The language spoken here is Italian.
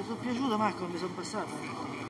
Mi sono piaciuto Marco, mi sono passato.